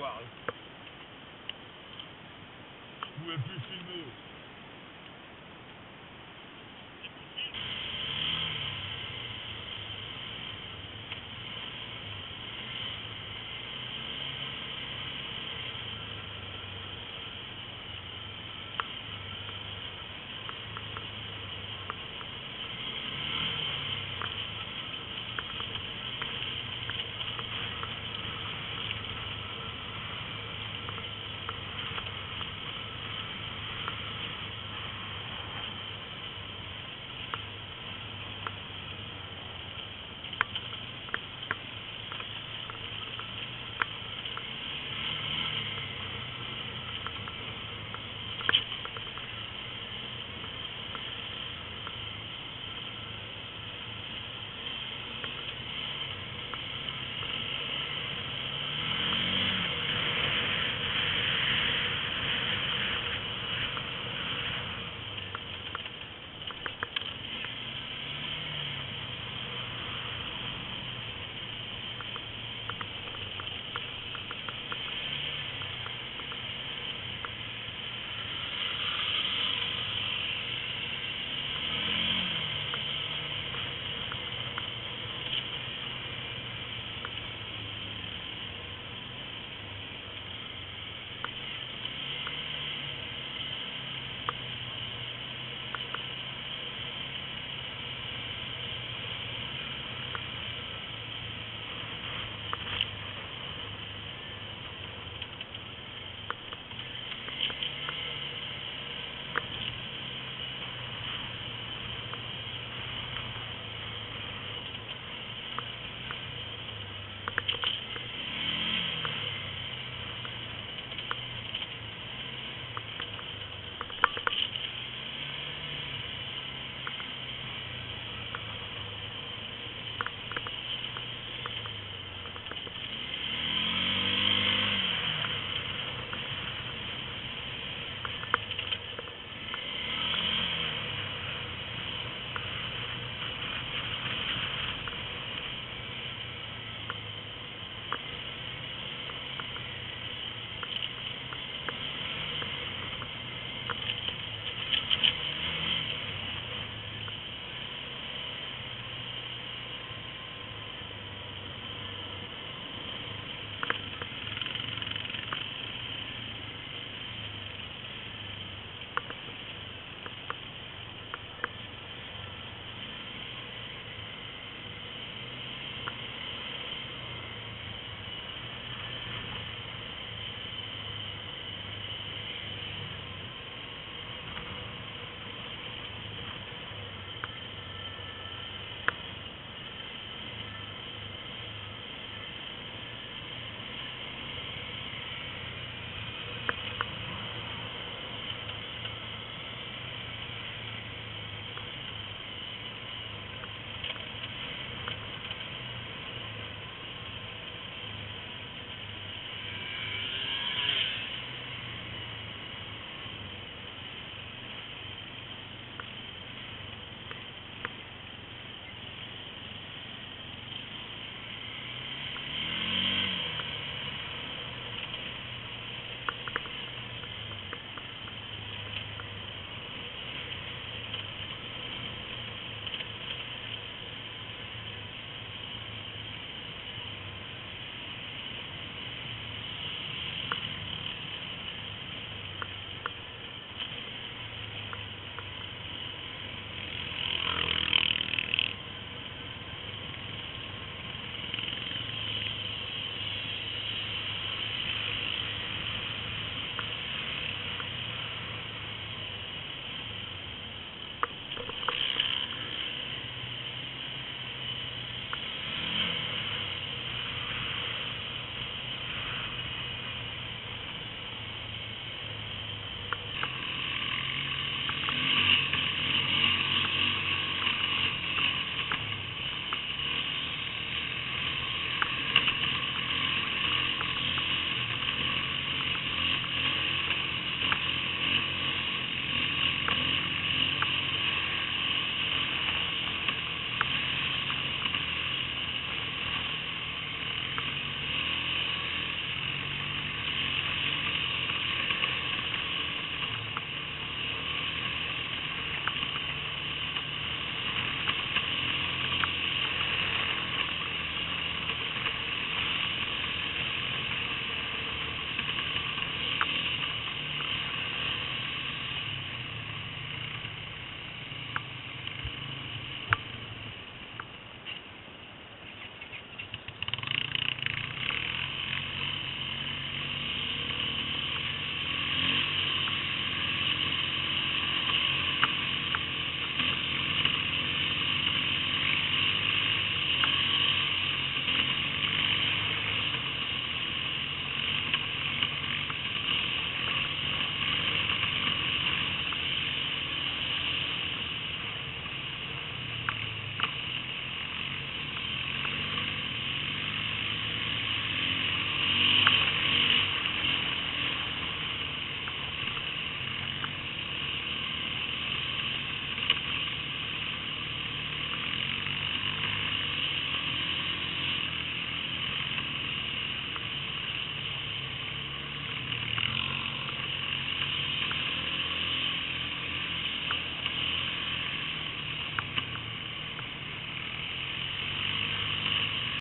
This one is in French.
parle. Je pouvais plus filmer.